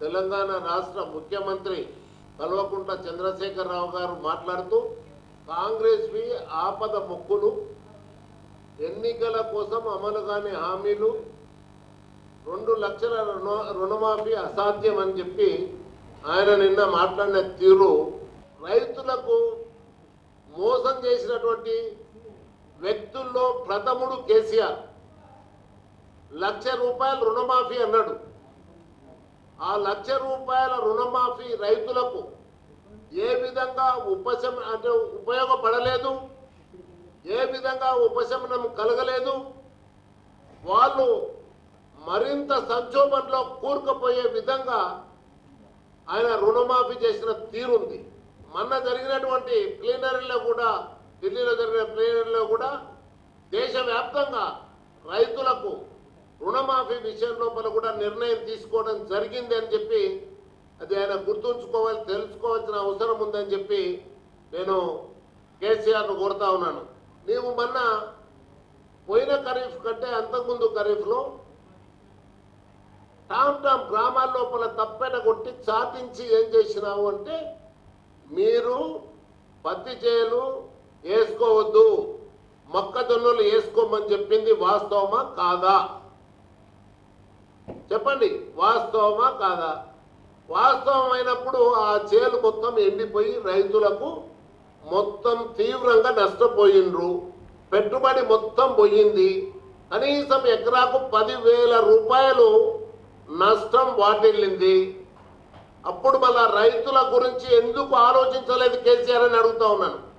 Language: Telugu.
తెలంగాణ రాష్ట్ర ముఖ్యమంత్రి కల్వకుంట్ల చంద్రశేఖరరావు గారు మాట్లాడుతూ కాంగ్రెస్వి ఆపద మొక్కులు ఎన్నికల కోసం అమలు కాని హామీలు రెండు లక్షల రుణ రుణమాఫీ అసాధ్యం అని చెప్పి ఆయన నిన్న మాట్లాడిన తీరు రైతులకు మోసం చేసినటువంటి వ్యక్తుల్లో ప్రథముడు కేసీఆర్. లక్ష రూపాయలు రుణమాఫీ అన్నాడు. ఆ లక్ష రూపాయల రుణమాఫీ రైతులకు ఏ విధంగా ఉపశమ అంటే ఉపయోగపడలేదు? ఏ విధంగా ఉపశమనం కలగలేదు? వాళ్ళు మరింత సంక్షోభంలో కూరుకుపోయే విధంగా ఆయన రుణమాఫీ చేసిన తీరుంది. మొన్న జరిగినటువంటి ప్లీనరీలో కూడా ఢిల్లీలో జరిగిన ప్లీనరీలో కూడా దేశవ్యాప్తంగా రైతులకు రుణమాఫీ విషయం లోపల కూడా నిర్ణయం తీసుకోవడం జరిగింది అని చెప్పి అది ఆయన గుర్తుంచుకోవాలి తెలుసుకోవాల్సిన అవసరం ఉందని చెప్పి నేను కేసీఆర్ను కోరుతా ఉన్నాను. నీవు మొన్న పోయిన ఖరీఫ్ కంటే అంతకుముందు ఖరీఫ్లో టామ్ టామ్ గ్రామాల లోపల తప్పెట కొట్టి చాటించి ఏం చేసినావు అంటే మీరు పత్తి చేలు వేసుకోవద్దు మొక్కజొన్నలు వేసుకోమని చెప్పింది వాస్తవమా కాదా? చెప్పండి వాస్తవమా కాదా? వాస్తవమైనప్పుడు ఆ చేలు మొత్తం ఎండిపోయి రైతులకు మొత్తం తీవ్రంగా నష్టపోయిండ్రు. పెట్టుబడి మొత్తం పోయింది. కనీసం ఎకరాకు పదివేల రూపాయలు నష్టం వాటిల్లింది. అప్పుడు మళ్ళా రైతుల గురించి ఎందుకు ఆలోచించలేదు కేసీఆర్ అని అడుగుతా ఉన్నాను.